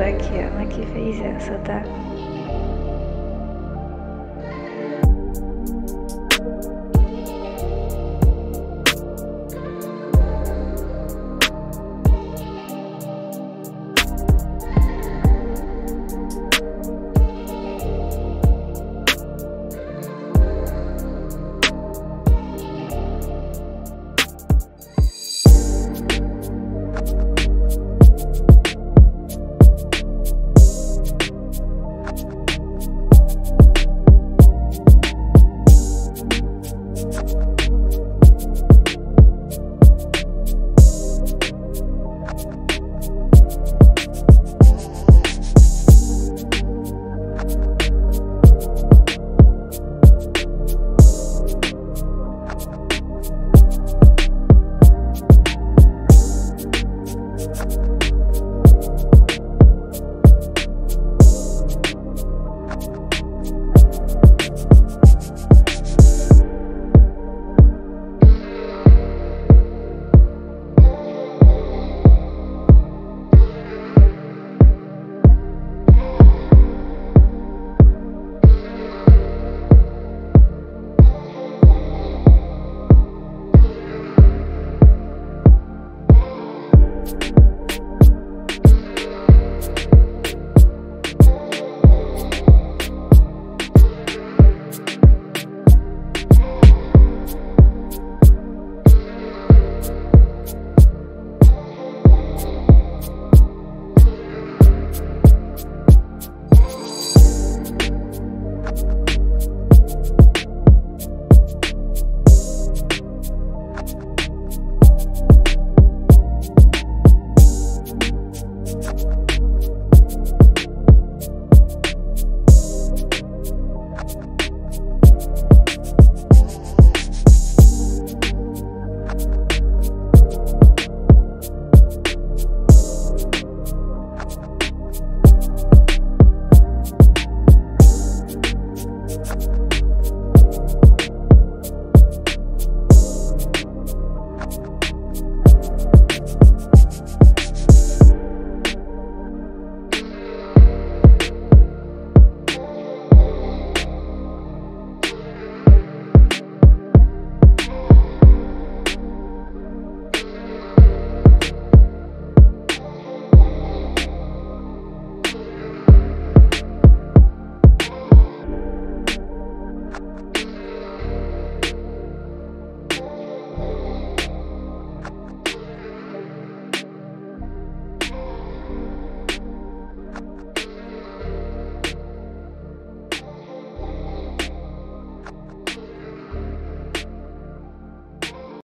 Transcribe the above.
Aqui, ó, que fez essa, tá?